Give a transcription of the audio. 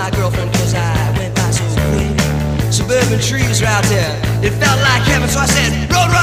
my girlfriend cause I went by so quick. Suburban trees were out there. It felt like heaven, so I said, road, road.